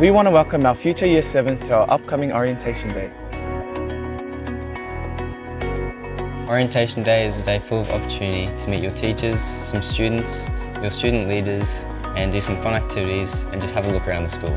We want to welcome our future Year 7s to our upcoming Orientation Day. Orientation Day is a day full of opportunity to meet your teachers, some students, your student leaders and do some fun activities and just have a look around the school.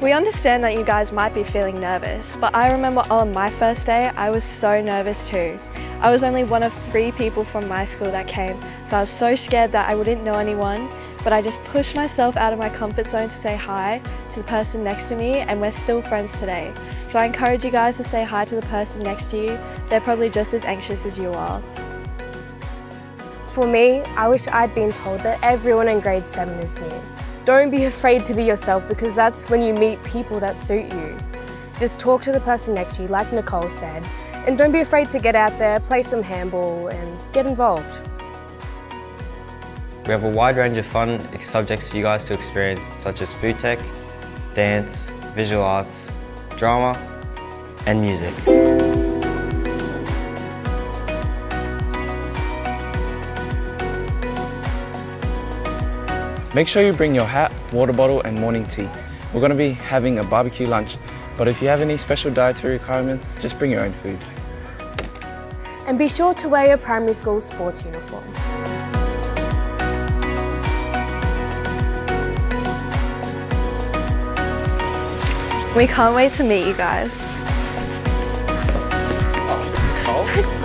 We understand that you guys might be feeling nervous, but I remember on my first day I was so nervous too. I was only one of three people from my school that came, so I was so scared that I wouldn't know anyone, but I just pushed myself out of my comfort zone to say hi to the person next to me and we're still friends today. So I encourage you guys to say hi to the person next to you. They're probably just as anxious as you are. For me, I wish I'd been told that everyone in grade 7 is new. Don't be afraid to be yourself because that's when you meet people that suit you. Just talk to the person next to you, like Nicole said, and don't be afraid to get out there, play some handball and get involved. We have a wide range of fun subjects for you guys to experience such as food tech, dance, visual arts, drama and music. Make sure you bring your hat, water bottle and morning tea. We're going to be having a barbecue lunch, but if you have any special dietary requirements, just bring your own food and be sure to wear your primary school sports uniform. We can't wait to meet you guys. Oh.